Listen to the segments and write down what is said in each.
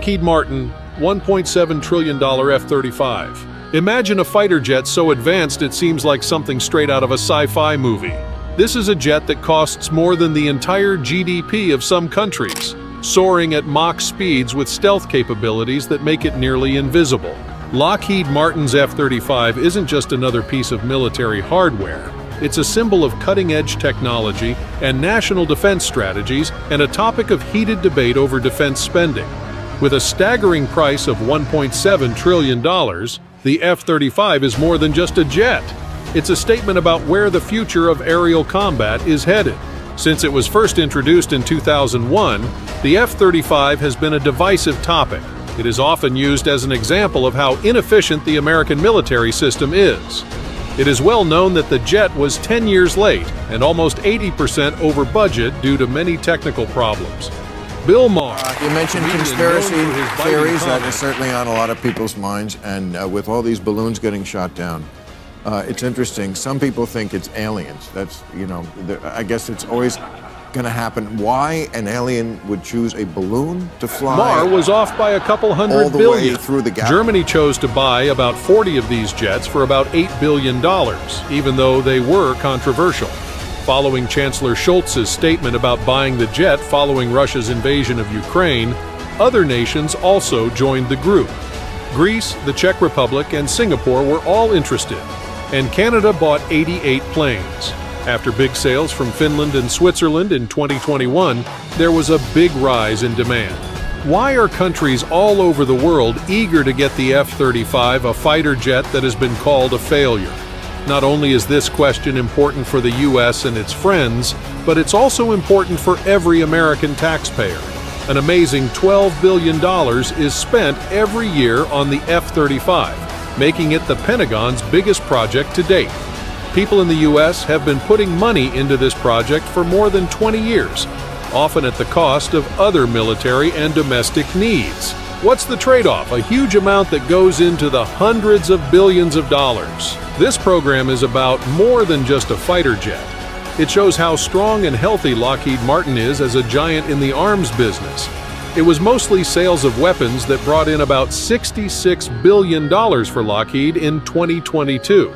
Lockheed Martin, $1.7 trillion F-35. Imagine a fighter jet so advanced it seems like something straight out of a sci-fi movie. This is a jet that costs more than the entire GDP of some countries, soaring at Mach speeds with stealth capabilities that make it nearly invisible. Lockheed Martin's F-35 isn't just another piece of military hardware. It's a symbol of cutting-edge technology and national defense strategies and a topic of heated debate over defense spending. With a staggering price of $1.7 trillion, the F-35 is more than just a jet. It's a statement about where the future of aerial combat is headed. Since it was first introduced in 2001, the F-35 has been a divisive topic, it is often used as an example of how inefficient the American military system is. It is well known that the jet was 10 years late and almost 80% over budget due to many technical problems. Bill Maher. Uh, you mentioned conspiracy theories. That is certainly on a lot of people's minds. And uh, with all these balloons getting shot down, uh, it's interesting. Some people think it's aliens. That's, you know, I guess it's always going to happen? Why an alien would choose a balloon to fly? Maher was off by a couple hundred billion. Through the gap. Germany chose to buy about 40 of these jets for about $8 billion, even though they were controversial. Following Chancellor Scholz's statement about buying the jet following Russia's invasion of Ukraine, other nations also joined the group. Greece, the Czech Republic, and Singapore were all interested, and Canada bought 88 planes. After big sales from Finland and Switzerland in 2021, there was a big rise in demand. Why are countries all over the world eager to get the F-35, a fighter jet that has been called a failure? Not only is this question important for the U.S. and its friends, but it's also important for every American taxpayer. An amazing $12 billion is spent every year on the F-35, making it the Pentagon's biggest project to date. People in the U.S. have been putting money into this project for more than 20 years, often at the cost of other military and domestic needs. What's the trade-off? A huge amount that goes into the hundreds of billions of dollars. This program is about more than just a fighter jet. It shows how strong and healthy Lockheed Martin is as a giant in the arms business. It was mostly sales of weapons that brought in about $66 billion for Lockheed in 2022.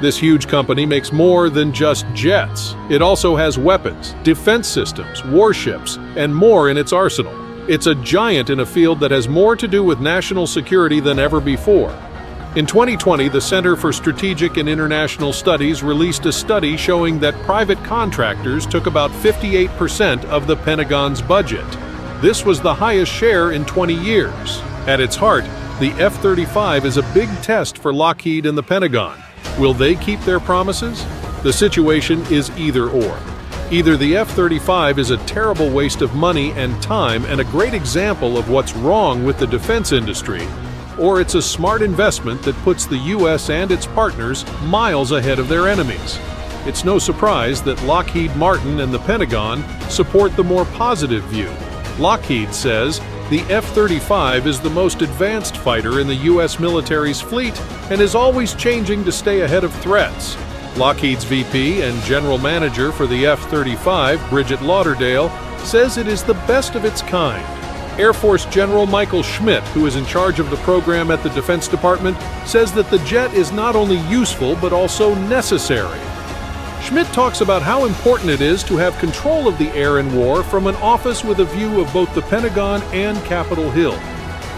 This huge company makes more than just jets. It also has weapons, defense systems, warships, and more in its arsenal. It's a giant in a field that has more to do with national security than ever before. In 2020, the Center for Strategic and International Studies released a study showing that private contractors took about 58% of the Pentagon's budget. This was the highest share in 20 years. At its heart, the F-35 is a big test for Lockheed and the Pentagon. Will they keep their promises? The situation is either or. Either the F-35 is a terrible waste of money and time and a great example of what's wrong with the defense industry, or it's a smart investment that puts the U.S. and its partners miles ahead of their enemies. It's no surprise that Lockheed Martin and the Pentagon support the more positive view. Lockheed says the F-35 is the most advanced fighter in the U.S. military's fleet and is always changing to stay ahead of threats. Lockheed's VP and General Manager for the F-35, Bridget Lauderdale, says it is the best of its kind. Air Force General Michael Schmidt, who is in charge of the program at the Defense Department, says that the jet is not only useful but also necessary. Schmidt talks about how important it is to have control of the air in war from an office with a view of both the Pentagon and Capitol Hill.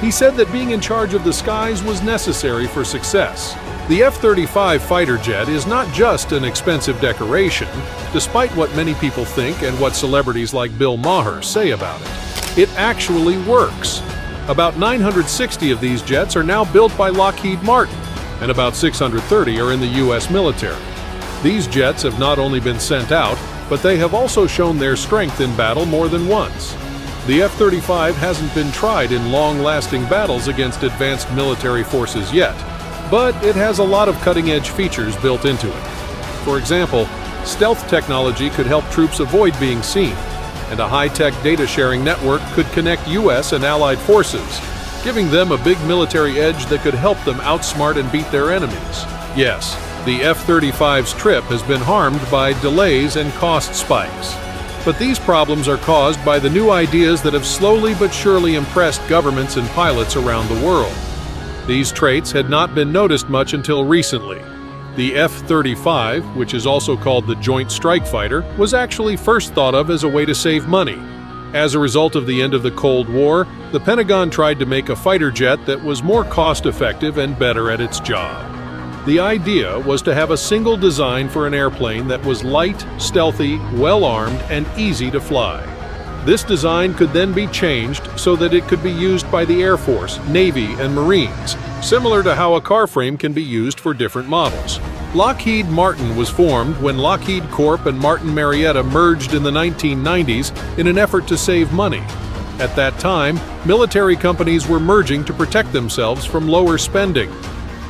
He said that being in charge of the skies was necessary for success. The F-35 fighter jet is not just an expensive decoration, despite what many people think and what celebrities like Bill Maher say about it. It actually works. About 960 of these jets are now built by Lockheed Martin, and about 630 are in the U.S. military. These jets have not only been sent out, but they have also shown their strength in battle more than once. The F-35 hasn't been tried in long-lasting battles against advanced military forces yet, but it has a lot of cutting-edge features built into it. For example, stealth technology could help troops avoid being seen, and a high-tech data-sharing network could connect U.S. and allied forces, giving them a big military edge that could help them outsmart and beat their enemies. Yes, the F-35's trip has been harmed by delays and cost spikes. But these problems are caused by the new ideas that have slowly but surely impressed governments and pilots around the world. These traits had not been noticed much until recently. The F-35, which is also called the Joint Strike Fighter, was actually first thought of as a way to save money. As a result of the end of the Cold War, the Pentagon tried to make a fighter jet that was more cost-effective and better at its job. The idea was to have a single design for an airplane that was light, stealthy, well-armed, and easy to fly. This design could then be changed so that it could be used by the Air Force, Navy, and Marines, similar to how a car frame can be used for different models. Lockheed Martin was formed when Lockheed Corp and Martin Marietta merged in the 1990s in an effort to save money. At that time, military companies were merging to protect themselves from lower spending.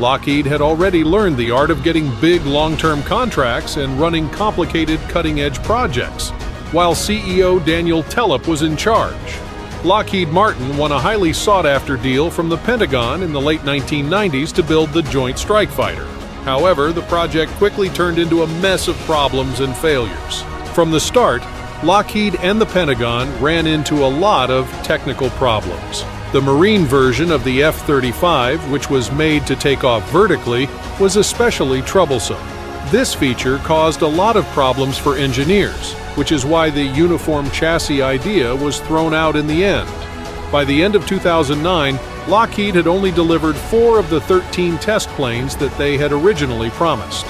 Lockheed had already learned the art of getting big long-term contracts and running complicated cutting-edge projects while CEO Daniel Tellep was in charge. Lockheed Martin won a highly sought-after deal from the Pentagon in the late 1990s to build the Joint Strike Fighter. However, the project quickly turned into a mess of problems and failures. From the start, Lockheed and the Pentagon ran into a lot of technical problems. The Marine version of the F-35, which was made to take off vertically, was especially troublesome. This feature caused a lot of problems for engineers, which is why the uniform chassis idea was thrown out in the end. By the end of 2009, Lockheed had only delivered four of the 13 test planes that they had originally promised.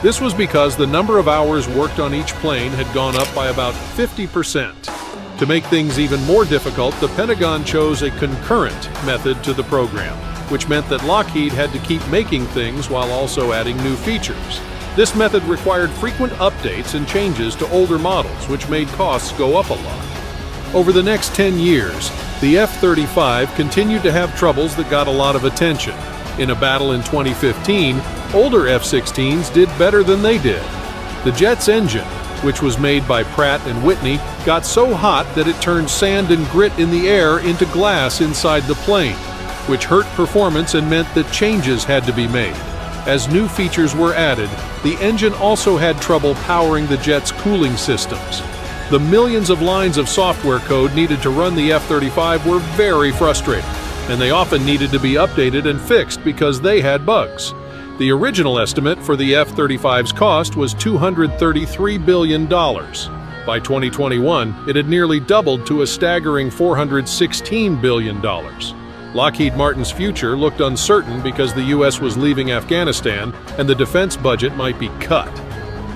This was because the number of hours worked on each plane had gone up by about 50%. To make things even more difficult, the Pentagon chose a concurrent method to the program, which meant that Lockheed had to keep making things while also adding new features. This method required frequent updates and changes to older models, which made costs go up a lot. Over the next 10 years, the F-35 continued to have troubles that got a lot of attention. In a battle in 2015, older F-16s did better than they did. The jet's engine, which was made by Pratt and Whitney, got so hot that it turned sand and grit in the air into glass inside the plane, which hurt performance and meant that changes had to be made. As new features were added, the engine also had trouble powering the jet's cooling systems. The millions of lines of software code needed to run the F-35 were very frustrating, and they often needed to be updated and fixed because they had bugs. The original estimate for the F-35's cost was $233 billion. By 2021, it had nearly doubled to a staggering $416 billion. Lockheed Martin's future looked uncertain because the U.S. was leaving Afghanistan and the defense budget might be cut.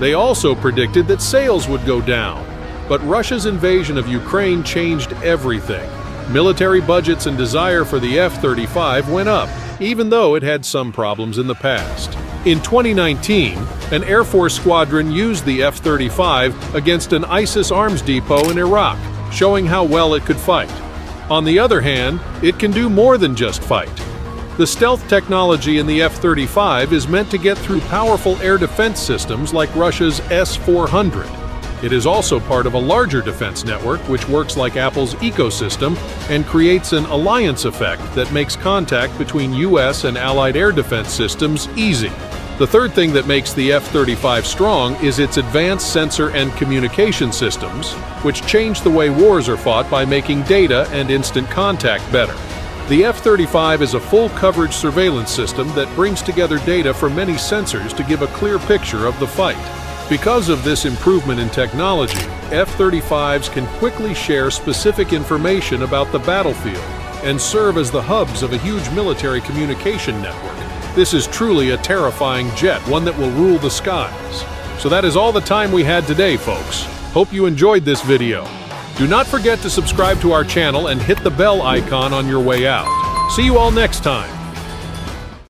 They also predicted that sales would go down. But Russia's invasion of Ukraine changed everything. Military budgets and desire for the F-35 went up, even though it had some problems in the past. In 2019, an Air Force squadron used the F-35 against an ISIS arms depot in Iraq, showing how well it could fight. On the other hand, it can do more than just fight. The stealth technology in the F-35 is meant to get through powerful air defense systems like Russia's S-400. It is also part of a larger defense network which works like Apple's ecosystem and creates an alliance effect that makes contact between U.S. and allied air defense systems easy. The third thing that makes the F-35 strong is its advanced sensor and communication systems, which change the way wars are fought by making data and instant contact better. The F-35 is a full coverage surveillance system that brings together data from many sensors to give a clear picture of the fight. Because of this improvement in technology, F-35s can quickly share specific information about the battlefield and serve as the hubs of a huge military communication network. This is truly a terrifying jet, one that will rule the skies. So that is all the time we had today, folks. Hope you enjoyed this video. Do not forget to subscribe to our channel and hit the bell icon on your way out. See you all next time.